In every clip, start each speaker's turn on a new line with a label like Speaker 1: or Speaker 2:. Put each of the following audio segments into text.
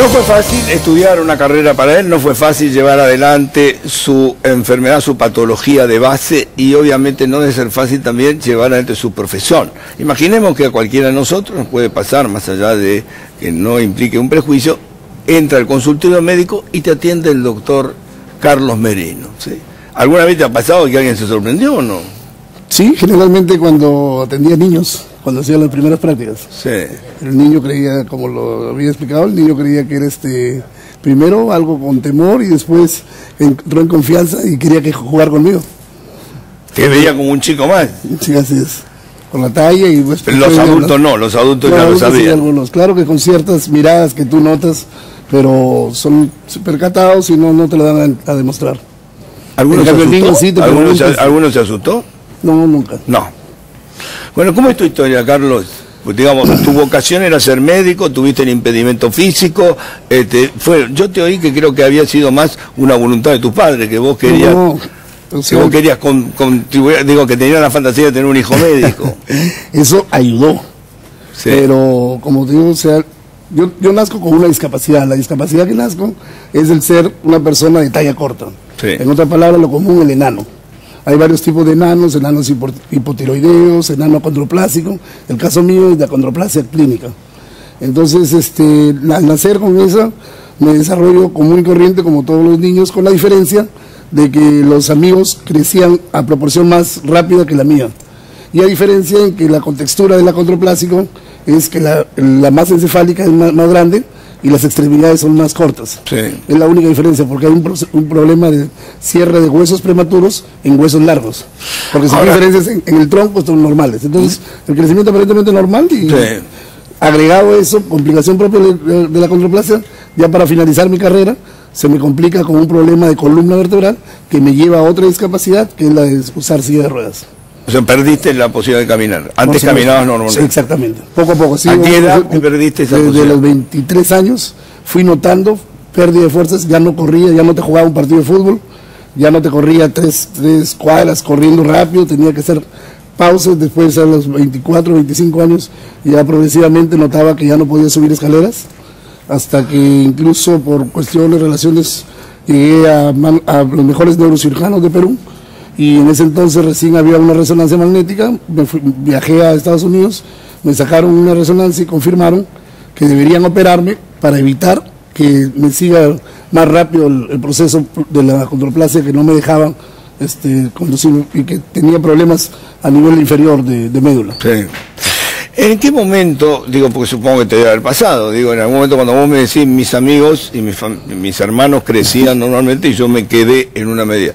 Speaker 1: No fue fácil estudiar una carrera para él, no fue fácil llevar adelante su enfermedad, su patología de base y obviamente no debe ser fácil también llevar adelante su profesión. Imaginemos que a cualquiera de nosotros nos puede pasar, más allá de que no implique un prejuicio, entra al consultorio médico y te atiende el doctor Carlos Merino. ¿sí? ¿Alguna vez te ha pasado que alguien se sorprendió o no?
Speaker 2: Sí, generalmente cuando atendía niños cuando hacía las primeras prácticas.
Speaker 1: Sí.
Speaker 2: El niño creía, como lo había explicado, el niño creía que era este primero algo con temor y después entró en confianza y quería que jugar conmigo.
Speaker 1: Te veía como un chico más.
Speaker 2: Sí, así es. Con la talla y pues,
Speaker 1: Pero los adultos no, los adultos ya lo sabían.
Speaker 2: algunos. Claro que con ciertas miradas que tú notas, pero son percatados y no, no te lo dan a, demostrar.
Speaker 1: ¿Algunos se asustó? ¿Algunos se asustó?
Speaker 2: No, nunca.
Speaker 1: No. Bueno, ¿cómo es tu historia, Carlos? Pues, digamos, tu vocación era ser médico, tuviste el impedimento físico, este, fue, yo te oí que creo que había sido más una voluntad de tu padre, que vos querías, que vos querías contribuir, digo, que tenía la fantasía de tener un hijo médico.
Speaker 2: Eso ayudó, pero como te digo, o sea, yo, yo nazco con una discapacidad, la discapacidad que nazco es el ser una persona de talla corta, en otra palabra, lo común, el enano. Hay varios tipos de enanos, enanos hipotiroideos, enano acondroplásico. El caso mío es de acondroplasia clínica. Entonces, este, al nacer con esa, me desarrollo común y corriente como todos los niños, con la diferencia de que los amigos crecían a proporción más rápida que la mía. Y a diferencia en que la contextura del acondroplásico es que la, masa encefálica es más grande, y las extremidades son más cortas. Es la única diferencia, porque hay un, problema de cierre de huesos prematuros en huesos largos. Porque son diferencias en, el tronco son normales. Entonces, el crecimiento aparentemente normal y agregado a eso, complicación propia de, la contraplasia, ya para finalizar mi carrera, se me complica con un problema de columna vertebral que me lleva a otra discapacidad, que es la de usar silla de ruedas.
Speaker 1: O sea, perdiste la posibilidad de caminar. Antes caminabas normalmente.
Speaker 2: exactamente. Poco a poco.
Speaker 1: Sí, ¿A qué edad perdiste esa
Speaker 2: Desde los 23 años fui notando pérdida de fuerzas, ya no corría, ya no te jugaba un partido de fútbol, ya no te corría tres, tres cuadras corriendo rápido, tenía que hacer pausas después a los 24, 25 años, ya progresivamente notaba que ya no podía subir escaleras, hasta que incluso por cuestiones, relaciones, llegué a, a los mejores neurocirujanos de Perú, y en ese entonces recién había una resonancia magnética, me viajé a Estados Unidos, me sacaron una resonancia y confirmaron que deberían operarme para evitar que me siga más rápido el, proceso de la controplasia que no me dejaban este, conducir y que tenía problemas a nivel inferior de, de médula.
Speaker 1: Sí. ¿En qué momento, digo, porque supongo que te debe haber pasado, digo, en algún momento cuando vos me decís mis amigos y mis, hermanos crecían normalmente y yo me quedé en una medida.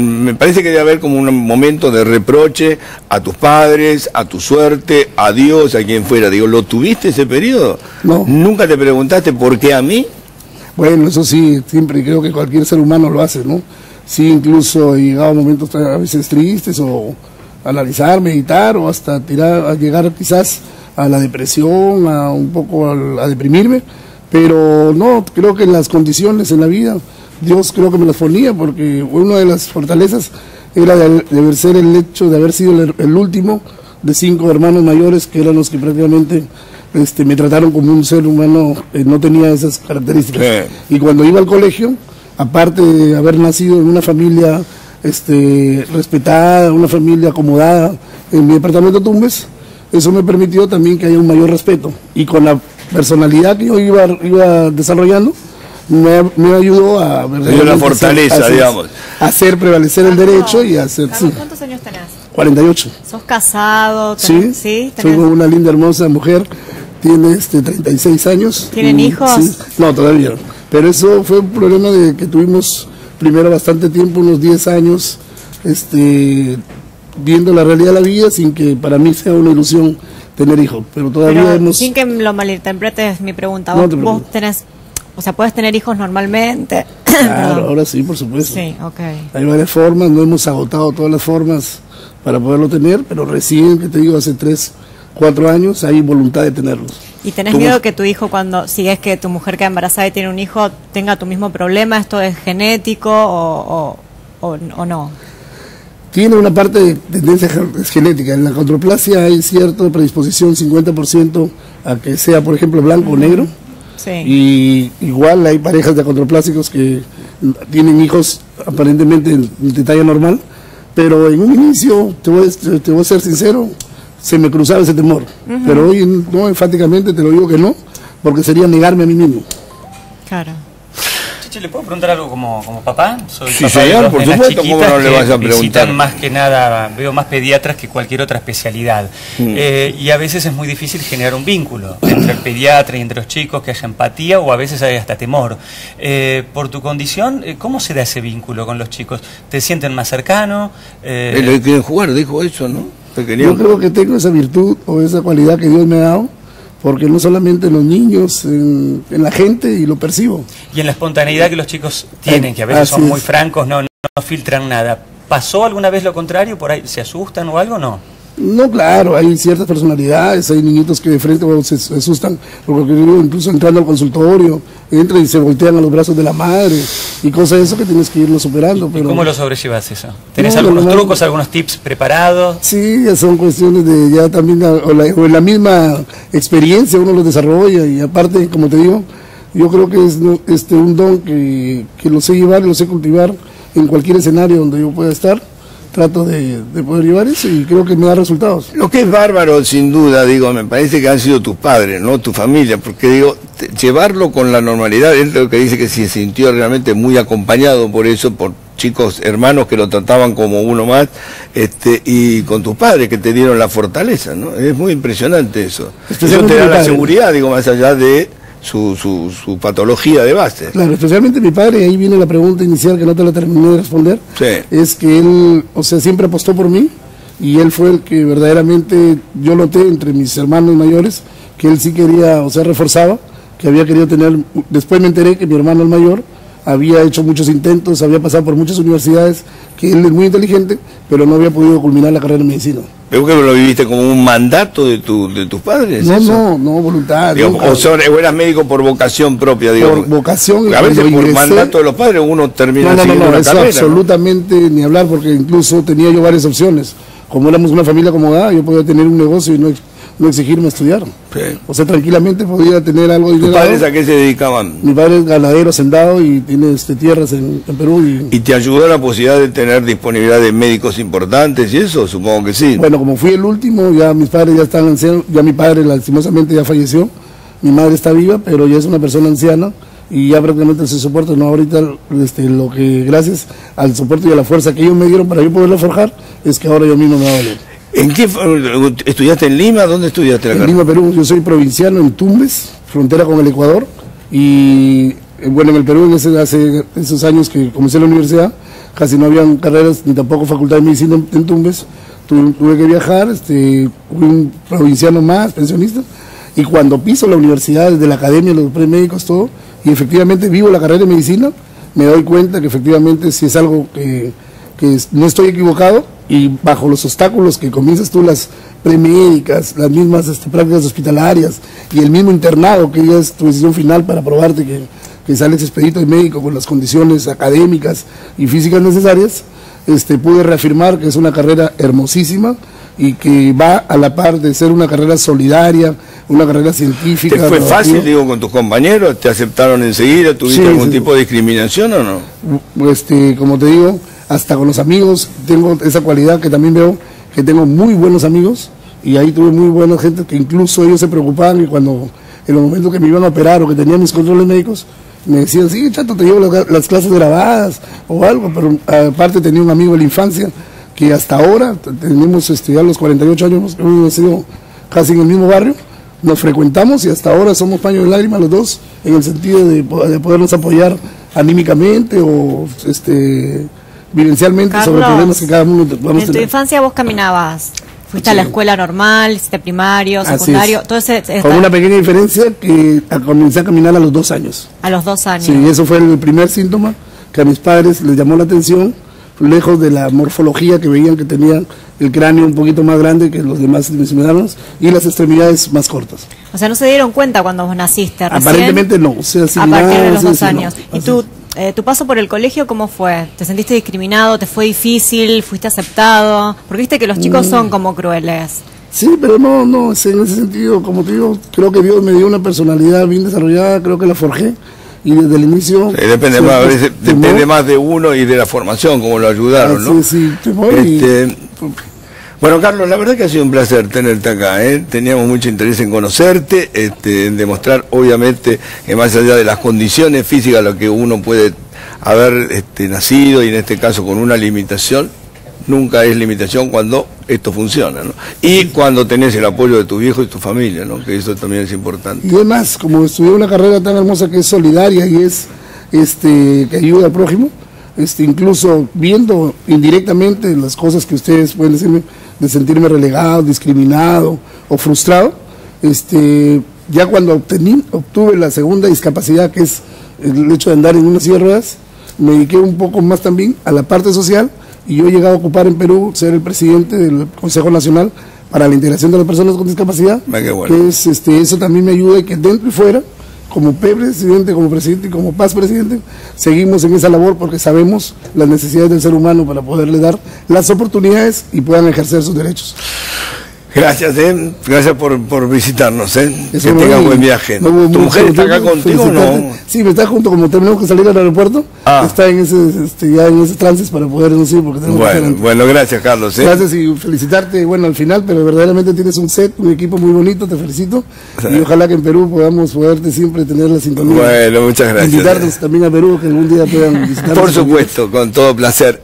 Speaker 1: me parece que debe haber como un momento de reproche a tus padres, a tu suerte, a Dios, a quien fuera. Digo, ¿lo tuviste ese periodo?
Speaker 2: No.
Speaker 1: ¿Nunca te preguntaste por qué a mí?
Speaker 2: Bueno, eso sí, siempre creo que cualquier ser humano lo hace, ¿no? Sí, incluso he llegado a momentos a veces tristes o analizar, meditar o hasta tirar, a llegar quizás a la depresión, a un poco a, deprimirme, pero no, creo que las condiciones en la vida, Dios creo que me las ponía, porque una de las fortalezas era de, haber ser el hecho de haber sido el, último de cinco hermanos mayores que eran los que prácticamente este, me trataron como un ser humano, eh, no tenía esas características. Y cuando iba al colegio, aparte de haber nacido en una familia este, respetada, una familia acomodada en mi departamento de Tumbes, eso me permitió también que haya un mayor respeto. Y con la personalidad que yo iba, iba desarrollando, me, ayudó a...
Speaker 1: una fortaleza, digamos.
Speaker 2: hacer prevalecer el derecho y hacer...
Speaker 3: ¿Cuántos años tenés?
Speaker 2: 48.
Speaker 3: ¿Sos casado?
Speaker 2: Sí, ¿sí? soy una linda, hermosa mujer. Tiene este, 36 años.
Speaker 3: ¿Tienen hijos?
Speaker 2: No, todavía no. Pero eso fue un problema de que tuvimos primero bastante tiempo, unos 10 años, este, viendo la realidad de la vida sin que para mí sea una ilusión tener hijos. Pero todavía hemos...
Speaker 3: Sin que lo malinterpretes mi pregunta, vos, tenés, o sea, puedes tener hijos normalmente.
Speaker 2: Claro, ahora sí, por supuesto.
Speaker 3: Sí.
Speaker 2: Hay varias formas, no hemos agotado todas las formas para poderlo tener, pero recién, que te digo, hace 3, 4 años hay voluntad de tenerlos.
Speaker 3: ¿Y tenés miedo que tu hijo, cuando si es que tu mujer queda embarazada y tiene un hijo, tenga tu mismo problema? ¿Esto es genético o, o, no?
Speaker 2: Tiene una parte de tendencia genética. En la controplasia hay cierta predisposición, 50% a que sea, por ejemplo, blanco o negro. Y igual hay parejas de controplásicos que tienen hijos aparentemente de talla normal, pero en un inicio, te voy, te voy a ser sincero, se me cruzaba ese temor. Pero hoy no, enfáticamente te lo digo que no, porque sería negarme a mí mismo.
Speaker 3: Claro.
Speaker 4: ¿le puedo preguntar algo como, como papá?
Speaker 1: Soy sí, señor, por supuesto, ¿cómo no le vas a preguntar?
Speaker 4: más que nada, veo más pediatras que cualquier otra especialidad. Mm. Eh, y a veces es muy difícil generar un vínculo entre el pediatra y entre los chicos, que haya empatía o a veces hay hasta temor. Eh, por tu condición, eh, ¿cómo se da ese vínculo con los chicos? ¿Te sienten más cercano?
Speaker 1: Eh, quieren jugar, dijo eso, ¿no?
Speaker 2: Yo creo que tengo esa virtud o esa cualidad que Dios me ha dado porque no solamente los niños, en, la gente y lo percibo.
Speaker 4: Y en la espontaneidad que los chicos tienen, que a veces son muy francos, no, no, filtran nada. ¿Pasó alguna vez lo contrario? ¿Por ahí se asustan o algo? No.
Speaker 2: No, claro, hay ciertas personalidades, hay niñitos que de frente se, asustan, porque incluso entrando al consultorio, entran y se voltean a los brazos de la madre y cosas de eso que tienes que irlo superando. Pero...
Speaker 4: ¿Cómo lo sobrellevas eso? ¿Tenés algunos trucos, algunos tips preparados?
Speaker 2: Sí, son cuestiones de ya también, o, la, en la misma experiencia uno los desarrolla y aparte, como te digo, yo creo que es este, un don que, que lo sé llevar y lo sé cultivar en cualquier escenario donde yo pueda estar trato de, poder llevar eso y creo que me da resultados.
Speaker 1: Lo que es bárbaro, sin duda, digo, me parece que han sido tus padres, no tu familia, porque digo, llevarlo con la normalidad, es lo que dice que se sintió realmente muy acompañado por eso, por chicos hermanos que lo trataban como uno más, este, y con tus padres que te dieron la fortaleza, ¿no? Es muy impresionante eso. Eso te da la seguridad, digo, más allá de su, su, su, patología de base.
Speaker 2: Claro, especialmente mi padre, ahí viene la pregunta inicial que no te la terminé de responder, es que él, o sea, siempre apostó por mí y él fue el que verdaderamente yo noté entre mis hermanos mayores que él sí quería, o sea, reforzaba, que había querido tener, después me enteré que mi hermano el mayor había hecho muchos intentos, había pasado por muchas universidades, que él es muy inteligente, pero no había podido culminar la carrera de medicina.
Speaker 1: ¿Pero que lo viviste como un mandato de, tu, de tus padres?
Speaker 2: No, no, no, voluntad.
Speaker 1: o, eras médico por vocación propia, digamos.
Speaker 2: Por vocación.
Speaker 1: A veces por mandato de los padres uno termina
Speaker 2: no,
Speaker 1: no, no,
Speaker 2: no,
Speaker 1: eso
Speaker 2: absolutamente ni hablar, porque incluso tenía yo varias opciones. Como éramos una familia acomodada, yo podía tener un negocio y no no exigirme estudiar. O sea, tranquilamente podía tener algo de
Speaker 1: ¿Tus padres a qué se dedicaban?
Speaker 2: Mi padre es ganadero, sendado y tiene este, tierras en, Perú.
Speaker 1: Y... y... te ayudó la posibilidad de tener disponibilidad de médicos importantes y eso? Supongo que sí.
Speaker 2: Bueno, como fui el último, ya mis padres ya están ancianos, ya mi padre lastimosamente ya falleció, mi madre está viva, pero ya es una persona anciana y ya prácticamente se soporta, no ahorita este, lo que gracias al soporte y a la fuerza que ellos me dieron para yo poderlo forjar, es que ahora yo mismo me va a valer.
Speaker 1: ¿En qué estudiaste en Lima? ¿Dónde estudiaste?
Speaker 2: En Lima, Perú. Yo soy provinciano en Tumbes, frontera con el Ecuador. Y eh, bueno, en el Perú, en ese, hace esos años que comencé la universidad, casi no habían carreras ni tampoco facultad de medicina en Tumbes. Tuve, que viajar, este, un provinciano más, pensionista. Y cuando piso la universidad, desde la academia, los médicos, todo, y efectivamente vivo la carrera de medicina, me doy cuenta que efectivamente si es algo que, que no estoy equivocado, y bajo los obstáculos que comienzas tú, las premédicas, las mismas este, prácticas hospitalarias y el mismo internado, que ya es tu decisión final para probarte que, que sales expedito de médico con las condiciones académicas y físicas necesarias, este, pude reafirmar que es una carrera hermosísima y que va a la par de ser una carrera solidaria, una carrera científica.
Speaker 1: ¿Te fue fácil, digo, con tus compañeros? ¿Te aceptaron enseguida? ¿Tuviste algún tipo de discriminación o no?
Speaker 2: Este, como te digo, hasta con los amigos, tengo esa cualidad que también veo, que tengo muy buenos amigos y ahí tuve muy buena gente que incluso ellos se preocupaban y cuando en los momentos que me iban a operar o que tenían mis controles médicos, me decían, sí, chato, te llevo las, clases grabadas o algo, pero aparte tenía un amigo de la infancia que hasta ahora, tenemos ya los 48 años, hemos sido casi en el mismo barrio, nos frecuentamos y hasta ahora somos paños de lágrimas los dos, en el sentido de podernos apoyar anímicamente o este vivencialmente sobre problemas que cada uno
Speaker 3: vamos En tu infancia vos caminabas, fuiste a la escuela normal, hiciste primario, secundario, todo ese,
Speaker 2: Con una pequeña diferencia que comencé a caminar a los dos años.
Speaker 3: A los dos años.
Speaker 2: Sí, eso fue el primer síntoma que a mis padres les llamó la atención, lejos de la morfología que veían que tenían el cráneo un poquito más grande que los demás ciudadanos y las extremidades más cortas.
Speaker 3: O sea, no se dieron cuenta cuando vos naciste
Speaker 2: Aparentemente no. O
Speaker 3: sea, a partir de los dos años. ¿Y tú eh, tu paso por el colegio, ¿cómo fue? ¿Te sentiste discriminado? ¿Te fue difícil? ¿Fuiste aceptado? Porque viste que los chicos son mm. como crueles.
Speaker 2: Sí, pero no, no, en ese sentido, como te digo, creo que Dios me dio una personalidad bien desarrollada, creo que la forjé y desde el inicio...
Speaker 1: depende, más, depende más de uno y de la formación, como lo ayudaron, ¿no?
Speaker 2: Sí, sí,
Speaker 1: este, Bueno, Carlos, la verdad que ha sido un placer tenerte acá. ¿eh? Teníamos mucho interés en conocerte, este, en demostrar, obviamente, que más allá de las condiciones físicas, lo que uno puede haber este, nacido y en este caso con una limitación, nunca es limitación cuando esto funciona, ¿no? Y cuando tenés el apoyo de tu viejo y tu familia, ¿no? Que eso también es importante.
Speaker 2: Y además, como estudié una carrera tan hermosa que es solidaria y es este que ayuda al prójimo, este, incluso viendo indirectamente las cosas que ustedes pueden decirme de sentirme relegado, discriminado o frustrado, este, ya cuando obtení, obtuve la segunda discapacidad que es el hecho de andar en unas silla de ruedas, me dediqué un poco más también a la parte social y yo he llegado a ocupar en Perú ser el presidente del Consejo Nacional para la Integración de las Personas con Discapacidad.
Speaker 1: Ah,
Speaker 2: que es, este, eso también me ayuda y que dentro y fuera, como presidente, como presidente y como paz presidente, seguimos en esa labor porque sabemos las necesidades del ser humano para poderle dar las oportunidades y puedan ejercer sus derechos.
Speaker 1: Gracias, eh. Gracias por, por visitarnos, eh. que tengas buen viaje. ¿Tu mujer está acá contigo o no?
Speaker 2: Sí, me está junto, como tenemos que salir al aeropuerto, ah. está en ese, este, ya en ese trances para poder ir porque tenemos
Speaker 1: bueno, que Bueno, gracias, Carlos. ¿eh?
Speaker 2: Gracias y felicitarte, bueno, al final, pero verdaderamente tienes un set, un equipo muy bonito, te felicito. Y ojalá que en Perú podamos poderte siempre tener la sintonía.
Speaker 1: Bueno, muchas gracias.
Speaker 2: Invitarnos también a Perú, que algún día puedan visitarnos.
Speaker 1: Por supuesto, con todo placer.